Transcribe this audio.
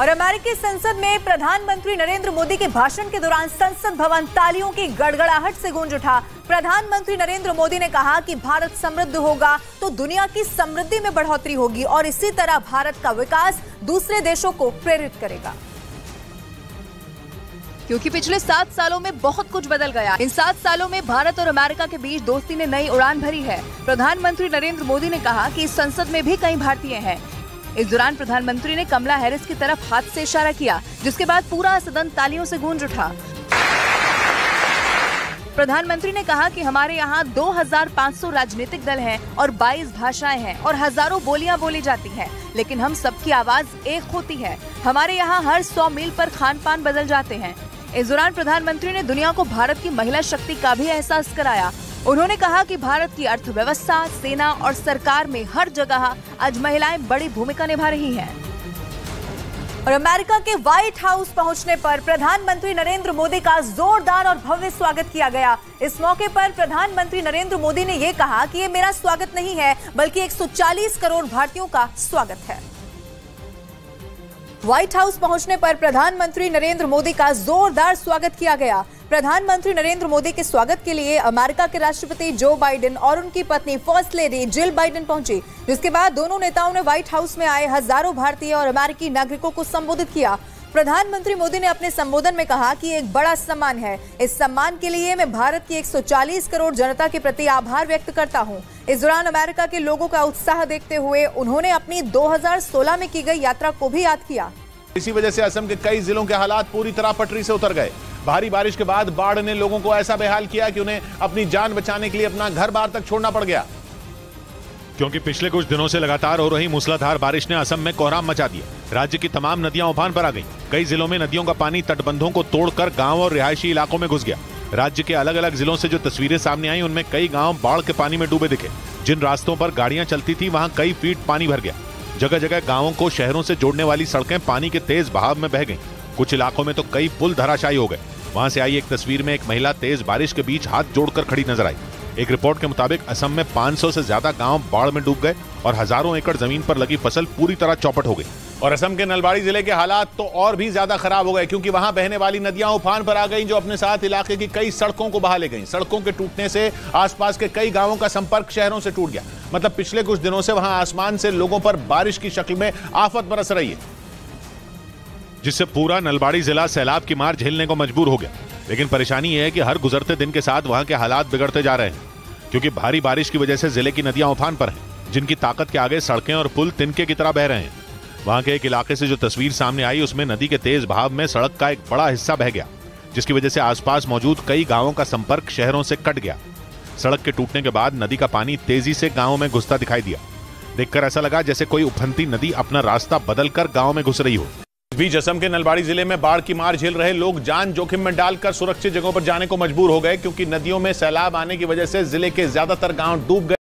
और अमेरिकी संसद में प्रधानमंत्री नरेंद्र मोदी के भाषण के दौरान संसद भवन तालियों की गड़गड़ाहट से गूंज उठा। प्रधानमंत्री नरेंद्र मोदी ने कहा कि भारत समृद्ध होगा तो दुनिया की समृद्धि में बढ़ोतरी होगी और इसी तरह भारत का विकास दूसरे देशों को प्रेरित करेगा। क्योंकि पिछले सात सालों में बहुत कुछ बदल गया। इन सात सालों में भारत और अमेरिका के बीच दोस्ती ने नई उड़ान भरी है। प्रधानमंत्री नरेंद्र मोदी ने कहा कि इस संसद में भी कई भारतीय हैं। इस दौरान प्रधानमंत्री ने कमला हैरिस की तरफ़ हाथ से इशारा किया जिसके बाद पूरा सदन तालियों से गूंज उठा। प्रधानमंत्री ने कहा कि हमारे यहाँ 2,500 राजनीतिक दल हैं और 22 भाषाएँ हैं और हज़ारों बोलियाँ बोली जाती हैं लेकिन हम सबकी आवाज़ एक होती है। हमारे यहाँ हर 100 मील पर खान पान बदल जाते हैं। इस दौरान प्रधानमंत्री ने दुनिया को भारत की महिला शक्ति का भी एहसास कराया उन्होंने कहा कि भारत की अर्थव्यवस्था, सेना और सरकार में हर जगह आज महिलाएँ बड़ी भूमिका निभा रही हैं। और अमेरिका के व्हाइट हाउस पहुँचने पर प्रधानमंत्री नरेंद्र मोदी का जोरदार और भव्य स्वागत किया गया इस मौके पर प्रधानमंत्री नरेंद्र मोदी ने यह कहा कि ये मेरा स्वागत नहीं है, बल्कि 140 करोड़ भारतीयों का स्वागत है व्हाइट हाउस पहुँचने पर प्रधानमंत्री नरेंद्र मोदी का जोरदार स्वागत किया गया। प्रधानमंत्री नरेंद्र मोदी के स्वागत के लिए अमेरिका के राष्ट्रपति जो बाइडेन और उनकी पत्नी फ़र्स्ट लेडी जिल बाइडेन पहुँची। जिसके बाद दोनों नेताओं ने व्हाइट हाउस में आए हज़ारों भारतीय और अमेरिकी नागरिकों को संबोधित किया। प्रधानमंत्री मोदी ने अपने संबोधन में कहा कि एक बड़ा सम्मान है। इस सम्मान के लिए मैं भारत की 140 करोड़ जनता के प्रति आभार व्यक्त करता हूँ। इस दौरान अमेरिका के लोगों का उत्साह देखते हुए उन्होंने अपनी 2016 में की गई यात्रा को भी याद किया। इसी वजह से असम के कई जिलों के हालात पूरी तरह पटरी से उतर गए। भारी बारिश के बाद बाढ़ ने लोगों को ऐसा बेहाल किया कि उन्हें अपनी जान बचाने के लिए अपना घर बार तक छोड़ना पड़ गया। क्योंकि पिछले कुछ दिनों से लगातार हो रही मूसलाधार बारिश ने असम में कोहराम मचा दिया। राज्य की तमाम नदियाँ उफान पर आ गईं। कई जिलों में नदियों का पानी तटबंधों को तोड़कर गाँव और रिहायशी इलाकों में घुस गया। राज्य के अलग अलग जिलों से जो तस्वीरें सामने आई, उनमें कई गाँव बाढ़ के पानी में डूबे दिखे। जिन रास्तों पर गाड़ियाँ चलती थी, वहाँ कई फीट पानी भर गया। जगह जगह गाँवों को शहरों से जोड़ने वाली सड़कें पानी के तेज बहाव में बह गईं। कुछ इलाकों में तो कई पुल धराशायी हो गए। वहाँ से आई एक तस्वीर में एक महिला तेज बारिश के बीच हाथ जोड़कर खड़ी नज़र आई। एक रिपोर्ट के मुताबिक असम में 500 से ज़्यादा गाँव बाढ़ में डूब गए और हज़ारों एकड़ ज़मीन पर लगी फ़सल पूरी तरह चौपट हो गई। और असम के नलबाड़ी ज़िले के हालात तो और भी ज़्यादा खराब हो गए, क्योंकि वहाँ बहने वाली नदियाँ उफान पर आ गईं, जो अपने साथ इलाके की कई सड़कों को बहा ले गई। सड़कों के टूटने से आसपास के कई गाँवों का संपर्क शहरों से टूट गया। मतलब पिछले कुछ दिनों से वहाँ आसमान से लोगों पर बारिश की शक्ल में आफत बरस रही है, जिससे पूरा नलबाड़ी जिला सैलाब की मार झेलने को मजबूर हो गया। लेकिन परेशानी यह है कि हर गुजरते दिन के साथ वहाँ के हालात बिगड़ते जा रहे हैं, क्योंकि भारी बारिश की वजह से ज़िले की नदियाँ उफान पर हैं, जिनकी ताकत के आगे सड़कें और पुल तिनके की तरह बह रहे हैं। वहाँ के एक इलाके से जो तस्वीर सामने आई, उसमें नदी के तेज भाव में सड़क का एक बड़ा हिस्सा बह गया, जिसकी वजह से आसपास मौजूद कई गाँवों का संपर्क शहरों से कट गया। सड़क के टूटने के बाद नदी का पानी तेज़ी से गाँवों में घुसता दिखाई दिया। देखकर ऐसा लगा जैसे कोई उफनती नदी अपना रास्ता बदलकर गाँव में घुस रही हो। बीच असम के नलबाड़ी ज़िले में बाढ़ की मार झेल रहे लोग जान जोखिम में डालकर सुरक्षित जगहों पर जाने को मजबूर हो गए, क्योंकि नदियों में सैलाब आने की वजह से ज़िले के ज़्यादातर गाँव डूब गए।